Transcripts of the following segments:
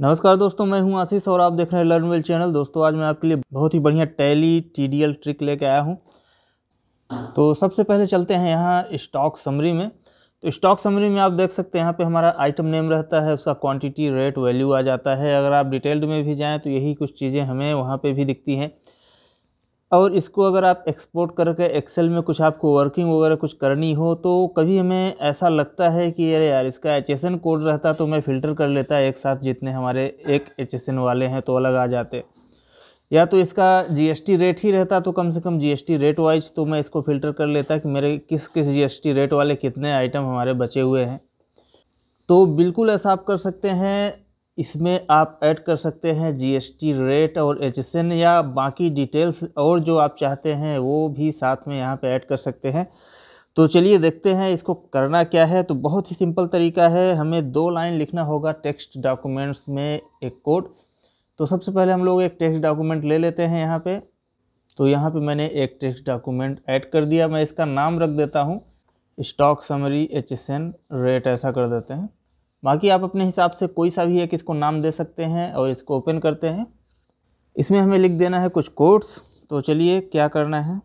नमस्कार दोस्तों, मैं हूँ आशीष और आप देख रहे हैं लर्न वेल चैनल दोस्तों, आज मैं आपके लिए बहुत ही बढ़िया टैली टीडीएल ट्रिक लेके आया हूँ। तो सबसे पहले चलते हैं यहाँ स्टॉक समरी में। तो स्टॉक समरी में आप देख सकते हैं, यहाँ पे हमारा आइटम नेम रहता है, उसका क्वांटिटी रेट वैल्यू आ जाता है। अगर आप डिटेल्ड में भी जाएँ तो यही कुछ चीज़ें हमें वहाँ पर भी दिखती हैं। और इसको अगर आप एक्सपोर्ट करके एक्सेल में कुछ आपको वर्किंग वगैरह कुछ करनी हो तो कभी हमें ऐसा लगता है कि अरे यार, इसका एचएसएन कोड रहता तो मैं फ़िल्टर कर लेता एक साथ जितने हमारे एक एचएसएन वाले हैं तो अलग आ जाते। या तो इसका जीएसटी रेट ही रहता तो कम से कम जीएसटी रेट वाइज तो मैं इसको फ़िल्टर कर लेता कि मेरे किस किस जीएसटी रेट वाले कितने आइटम हमारे बचे हुए हैं। तो बिल्कुल ऐसा आप कर सकते हैं। इसमें आप ऐड कर सकते हैं जीएसटी रेट और एच या बाकी डिटेल्स और जो आप चाहते हैं वो भी साथ में यहाँ पे ऐड कर सकते हैं। तो चलिए देखते हैं इसको करना क्या है। तो बहुत ही सिंपल तरीका है। हमें दो लाइन लिखना होगा टेक्स्ट डॉक्यूमेंट्स में एक कोड तो सबसे पहले हम लोग एक टेक्स्ट डॉक्यूमेंट ले लेते हैं यहाँ पे। तो यहाँ पे मैंने एक टेक्स्ट डॉक्यूमेंट ऐड कर दिया। मैं इसका नाम रख देता हूँ। स्टॉक समरी एचएसएन रेट ऐसा कर देते हैं। बाकी आप अपने हिसाब से कोई सा भी एक इसको नाम दे सकते हैं और इसको ओपन करते हैं। इसमें हमें लिख देना है कुछ कोड्स तो चलिए क्या करना है।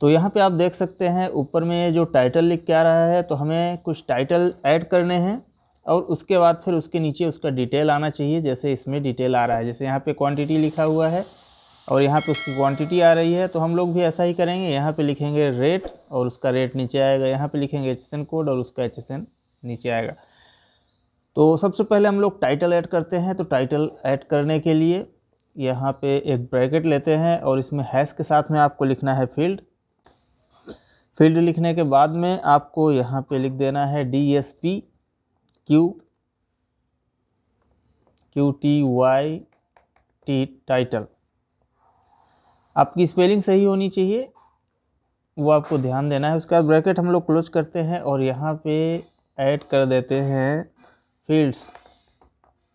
तो यहाँ पे आप देख सकते हैं, ऊपर में जो टाइटल लिख के आ रहा है तो हमें कुछ टाइटल ऐड करने हैं और उसके बाद फिर उसके नीचे उसका डिटेल आना चाहिए, जैसे इसमें डिटेल आ रहा है। जैसे यहाँ पे क्वांटिटी लिखा हुआ है और यहाँ पे उसकी क्वांटिटी आ रही है तो हम लोग भी ऐसा ही करेंगे। यहाँ पे लिखेंगे रेट और उसका रेट नीचे आएगा। यहाँ पे लिखेंगे एचएसएन कोड और उसका एचएसएन नीचे आएगा। तो सबसे पहले हम लोग टाइटल ऐड करते हैं तो टाइटल ऐड करने के लिए यहाँ पे एक ब्रैकेट लेते हैं और इसमें हैश के साथ में आपको लिखना है फ़ील्ड फ़ील्ड लिखने के बाद में आपको यहाँ पे लिख देना है D S P Q Q T Y T title आपकी स्पेलिंग सही होनी चाहिए, वो आपको ध्यान देना है। उसके बाद ब्रैकेट हम लोग क्लोज करते हैं और यहाँ पे ऐड कर देते हैं फील्ड्स।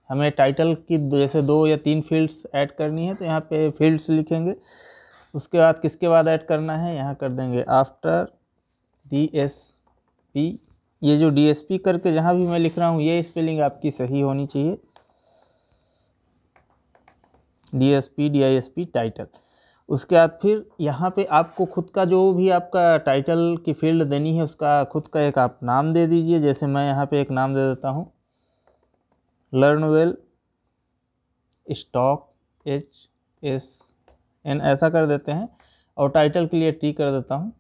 हमें टाइटल की जैसे दो या तीन फील्ड्स ऐड करनी है तो यहाँ पे फील्ड्स लिखेंगे। उसके बाद किसके बाद ऐड करना है, यहाँ कर देंगे। आफ्टर डी एस पी ये जो डी एस पी करके जहाँ भी मैं लिख रहा हूँ, ये स्पेलिंग आपकी सही होनी चाहिए। D S P D I S P title उसके बाद फिर यहाँ पे आपको खुद का जो भी आपका टाइटल की फ़ील्ड देनी है, उसका खुद का एक आप नाम दे दीजिए। जैसे मैं यहाँ पे एक नाम दे देता हूँ। Learn well stock H S N ऐसा कर देते हैं और टाइटल के लिए टी कर देता हूँ।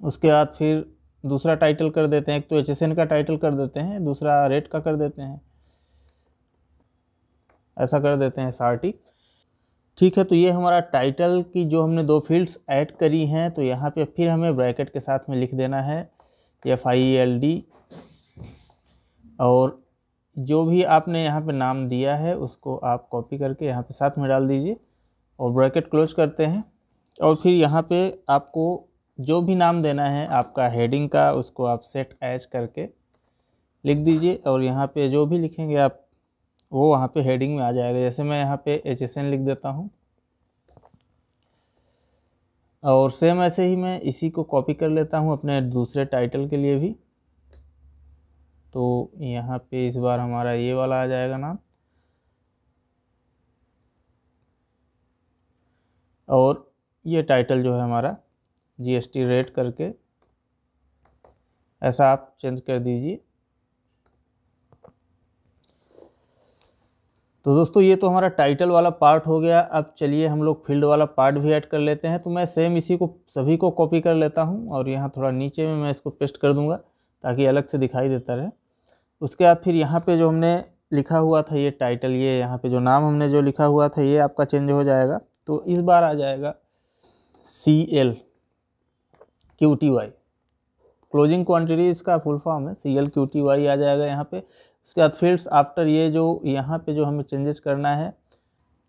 उसके बाद फिर दूसरा टाइटल कर देते हैं। एक तो एच एस एन का टाइटल कर देते हैं, दूसरा रेट का कर देते हैं। ऐसा कर देते हैं सार टी ठीक है तो ये हमारा टाइटल की जो हमने दो फील्ड्स ऐड करी हैं तो यहाँ पे फिर हमें ब्रैकेट के साथ में लिख देना है एफ़ आई एल डी और जो भी आपने यहाँ पे नाम दिया है, उसको आप कॉपी करके यहाँ पे साथ में डाल दीजिए और ब्रैकेट क्लोज करते हैं। और फिर यहाँ पे आपको जो भी नाम देना है, आपका हेडिंग का, उसको आप सेट एच करके लिख दीजिए। और यहाँ पे जो भी लिखेंगे आप, वो वहाँ पे हेडिंग में आ जाएगा। जैसे मैं यहाँ पे एच एस एन लिख देता हूँ। और सेम ऐसे ही मैं इसी को कॉपी कर लेता हूँ अपने दूसरे टाइटल के लिए भी। तो यहाँ पे इस बार हमारा ये वाला आ जाएगा नाम और ये टाइटल जो है हमारा जीएसटी रेट करके ऐसा आप चेंज कर दीजिए। तो दोस्तों, ये तो हमारा टाइटल वाला पार्ट हो गया। अब चलिए हम लोग फ़ील्ड वाला पार्ट भी ऐड कर लेते हैं। तो मैं सेम इसी को, सभी को कॉपी कर लेता हूँ और यहाँ थोड़ा नीचे में मैं इसको पेस्ट कर दूँगा ताकि अलग से दिखाई देता रहे। उसके बाद फिर यहाँ पे जो हमने लिखा हुआ था ये टाइटल ये यहाँ पे जो नाम हमने जो लिखा हुआ था, ये आपका चेंज हो जाएगा। तो इस बार आ जाएगा C L Q T Y closing quantity इसका फुल फॉर्म है C L Q T Y आ जाएगा यहाँ पे। उसके बाद फील्ड्स आफ्टर ये जो यहाँ पे जो हमें चेंजेस करना है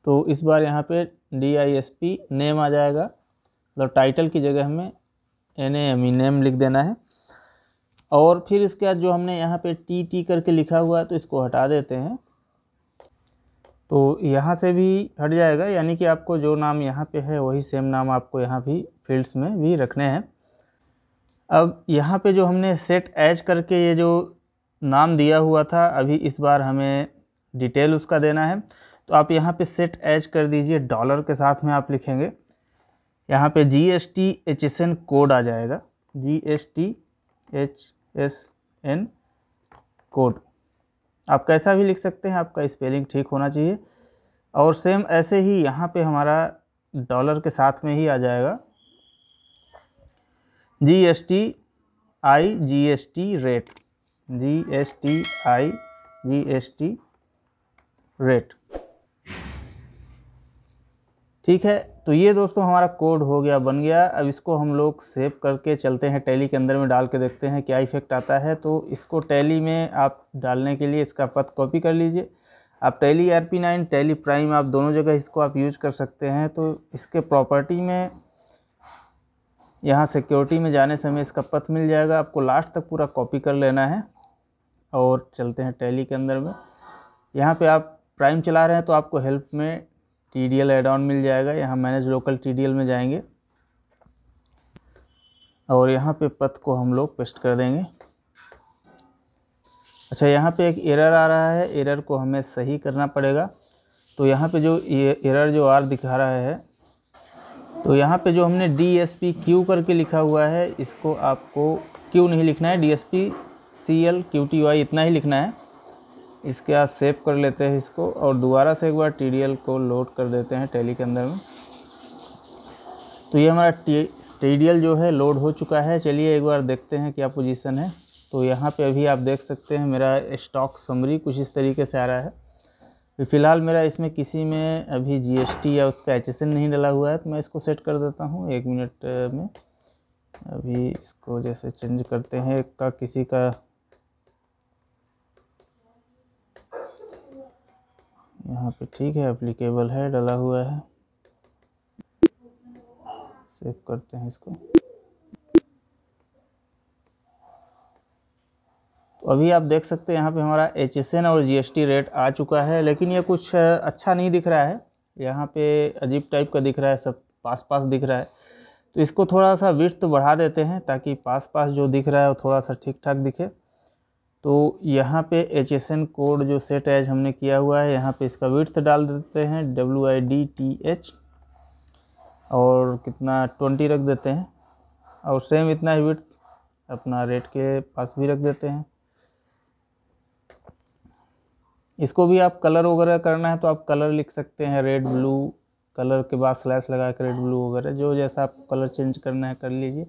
तो इस बार यहाँ पे D I S P name आ जाएगा। मतलब टाइटल की जगह हमें N A M E name लिख देना है। और फिर इसके बाद जो हमने यहाँ पे टी टी करके लिखा हुआ है तो इसको हटा देते हैं। तो यहाँ से भी हट जाएगा, यानी कि आपको जो नाम यहाँ पे है, वही सेम नाम आपको यहाँ भी फील्ड्स में भी रखने हैं। अब यहाँ पे जो हमने सेट एज करके ये जो नाम दिया हुआ था, अभी इस बार हमें डिटेल उसका देना है। तो आप यहाँ पे सेट एज कर दीजिए डॉलर के साथ में आप लिखेंगे। यहाँ पे G S T H S N code आ जाएगा। G S T H S N code. आप कैसा भी लिख सकते हैं, आपका स्पेलिंग ठीक होना चाहिए और सेम ऐसे ही यहाँ पे हमारा डॉलर के साथ में ही आ जाएगा। G S T I G S T rate. G S T I G S T rate. ठीक है? तो ये दोस्तों हमारा कोड हो गया, बन गया। अब इसको हम लोग सेव करके चलते हैं टैली के अंदर में डाल के देखते हैं क्या इफ़ेक्ट आता है। तो इसको टैली में आप डालने के लिए इसका पथ कॉपी कर लीजिए। आप Tally R P nine Tally Prime आप दोनों जगह इसको आप यूज़ कर सकते हैं। तो इसके प्रॉपर्टी में, यहाँ सिक्योरिटी में जाने से हमें इसका पथ मिल जाएगा। आपको लास्ट तक पूरा कॉपी कर लेना है। और चलते हैं टैली के अंदर में। यहाँ पे आप प्राइम चला रहे हैं तो आपको हेल्प में T D L add on मिल जाएगा। यहाँ manage local T D L में जाएँगे। और यहाँ पे पथ को हम लोग पेस्ट कर देंगे। अच्छा यहाँ पे एक एरर आ रहा है। एरर को हमें सही करना पड़ेगा। तो यहाँ पे जो एरर जो आर दिखा रहा है तो यहाँ पे जो हमने डी एस पी क्यू करके लिखा हुआ है, इसको आपको क्यू नहीं लिखना है। D S P C L Q T Y इतना ही लिखना है। इसके बाद सेव कर लेते हैं इसको और दोबारा से एक बार टीडीएल को लोड कर देते हैं टेली के अंदर में। तो ये हमारा टी टी जो है लोड हो चुका है। चलिए एक बार देखते हैं क्या पोजीशन है। तो यहाँ पे अभी आप देख सकते हैं मेरा स्टॉक समरी कुछ इस तरीके से आ रहा है। फ़िलहाल मेरा इसमें किसी में अभी जीएसटी या उसका एचएसएन नहीं डला हुआ है तो मैं इसको सेट कर देता हूँ एक मिनट में। अभी इसको जैसे चेंज करते हैं, एक का किसी का यहाँ पे ठीक है एप्लीकेबल है, डला हुआ है। सेव करते हैं इसको। तो अभी आप देख सकते हैं यहाँ पे हमारा एचएसएन और जीएसटी रेट आ चुका है, लेकिन ये कुछ अच्छा नहीं दिख रहा है। यहाँ पे अजीब टाइप का दिख रहा है, सब पास पास दिख रहा है। तो इसको थोड़ा सा विर्थ बढ़ा देते हैं ताकि पास पास जो दिख रहा है वो थोड़ा सा ठीक ठाक दिखे। तो यहाँ पे एच एस एन कोड जो सेट एज हमने किया हुआ है, यहाँ पे इसका विर्थ डाल देते हैं W I D T H और कितना ट्वेंटी रख देते हैं, और सेम इतना ही विर्थ अपना रेट के पास भी रख देते हैं। इसको भी आप कलर वगैरह करना है तो आप कलर लिख सकते हैं रेड ब्लू कलर के बाद स्लैश लगा कर रेड ब्लू वगैरह, जो जैसा आप कलर चेंज करना है कर लीजिए।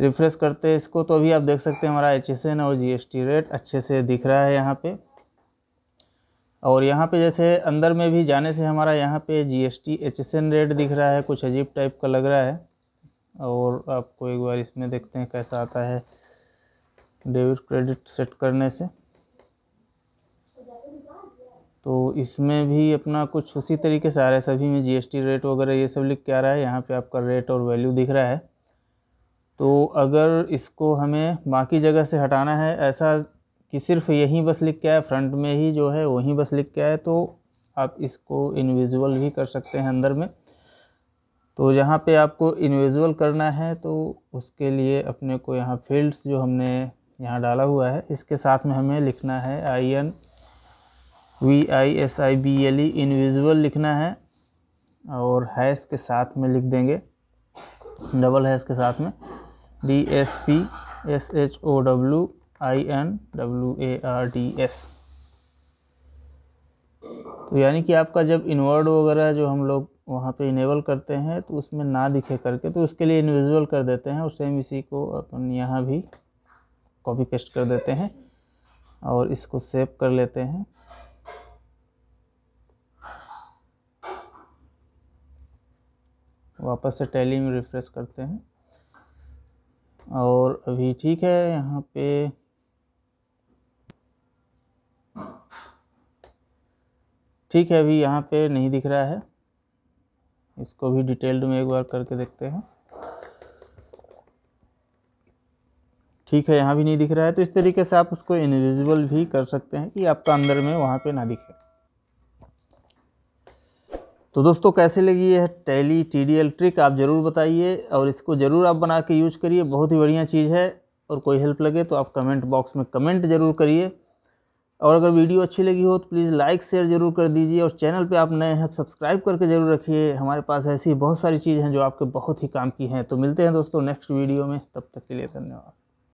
रिफ़्रेश करते हैं इसको तो अभी आप देख सकते हैं हमारा एच एस एन और जी एस टी रेट अच्छे से दिख रहा है यहाँ पे। और यहाँ पे जैसे अंदर में भी जाने से हमारा यहाँ पे G S T H S N rate दिख रहा है, कुछ अजीब टाइप का लग रहा है। और आपको एक बार इसमें देखते हैं कैसा आता है डेबिट क्रेडिट सेट करने से। तो इसमें भी अपना कुछ उसी तरीके से आ रहा है, सभी में जीएसटी रेट वगैरह ये सब लिख के आ रहा है, यहाँ पे आपका रेट और वैल्यू दिख रहा है। तो अगर इसको हमें बाकी जगह से हटाना है, ऐसा कि सिर्फ़ यहीं बस लिख के आए, फ्रंट में ही जो है वहीं बस लिख के आए तो आप इसको इनविजुअल भी कर सकते हैं अंदर में। तो जहाँ पे आपको इनविजुअल करना है तो उसके लिए अपने को यहाँ फील्ड्स जो हमने यहाँ डाला हुआ है, इसके साथ में हमें लिखना है I N V I S I B L E invisible लिखना है, और हैश के साथ में लिख देंगे, डबल हैश के साथ में। D S P S H O W I N W A R D S तो यानी कि आपका जब इनवर्ड वगैरह जो हम लोग वहाँ पे इनेबल करते हैं तो उसमें ना दिखे करके तो उसके लिए इनविजुअल कर देते हैं और सेम इसी को अपन यहाँ भी कॉपी पेस्ट कर देते हैं और इसको सेव कर लेते हैं। वापस से टैली में रिफ़्रेश करते हैं। और अभी ठीक है, यहाँ पे ठीक है, अभी यहाँ पे नहीं दिख रहा है। इसको भी डिटेल्ड में एक बार करके देखते हैं। ठीक है, यहाँ भी नहीं दिख रहा है तो इस तरीके से आप उसको इनविजिबल भी कर सकते हैं कि आपका अंदर में वहाँ पे ना दिखे। तो दोस्तों, कैसे लगी यह टैली टीडीएल ट्रिक आप ज़रूर बताइए और इसको ज़रूर आप बना के यूज़ करिए। बहुत ही बढ़िया चीज़ है और कोई हेल्प लगे तो आप कमेंट बॉक्स में कमेंट ज़रूर करिए। और अगर वीडियो अच्छी लगी हो तो प्लीज़ लाइक शेयर ज़रूर कर दीजिए और चैनल पे आप नए हैं सब्सक्राइब करके ज़रूर रखिए। हमारे पास ऐसी बहुत सारी चीज़ें हैं जो आपके बहुत ही काम की हैं। तो मिलते हैं दोस्तों नेक्स्ट वीडियो में। तब तक के लिए धन्यवाद।